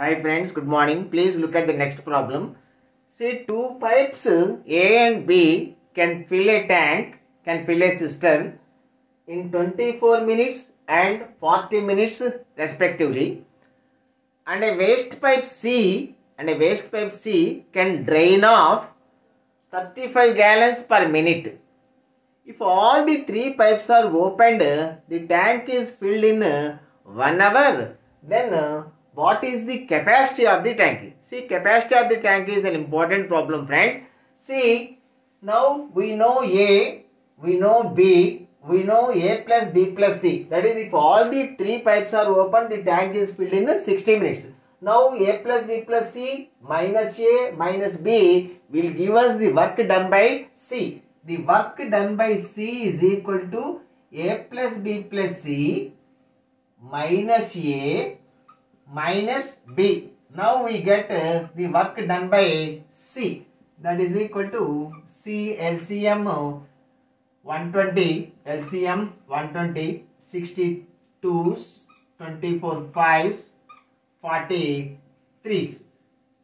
Hi friends, good morning. Please look at the next problem. See two pipes A and B can fill a tank, can fill a cistern in 24 minutes and 40 minutes respectively. And a waste pipe C and a waste pipe C can drain off 35 gallons per minute. If all the three pipes are opened, the tank is filled in 1 hour, then what is the capacity of the tank see capacity of the tank is an important problem friends see now we know a we know b we know a plus b plus c that is if all the three pipes are open the tank is filled in 60 minutes now a plus b plus c minus a minus b will give us the work done by c the work done by c is equal to a plus b plus c minus a minus B. Now we get uh, the work done by C that is equal to C LCM uh, 120 LCM 120 62s 24 5s 40 3s.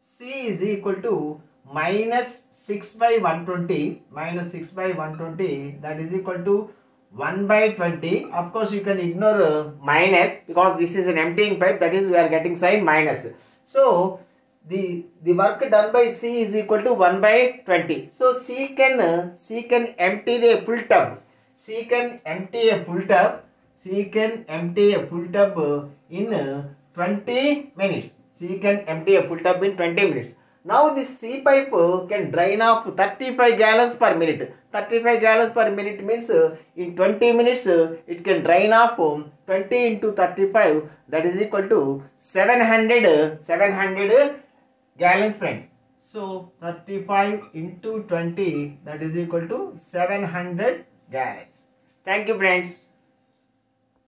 C is equal to minus 6 by 120 minus 6 by 120 that is equal to 1 by 20 of course you can ignore uh, minus because this is an emptying pipe that is we are getting sign minus so the the work done by c is equal to 1 by 20 so c can uh, c can empty the full tub c can empty a full tub c can empty a full tub uh, in uh, 20 minutes c can empty a full tub in 20 minutes now this sea pipe can drain off 35 gallons per minute. 35 gallons per minute means uh, in 20 minutes uh, it can drain off um, 20 into 35, that is equal to 700 uh, gallons, friends. So 35 into 20, that is equal to 700 gallons. Thank you, friends.